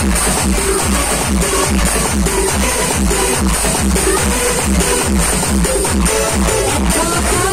Come on.